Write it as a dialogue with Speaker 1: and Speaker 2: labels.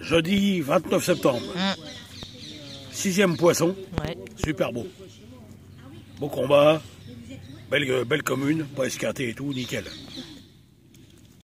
Speaker 1: Jeudi 29 septembre.
Speaker 2: Mmh.
Speaker 1: Sixième poisson. Super beau. Beau combat. Belle, euh, belle commune. Pas escarté et tout. Nickel.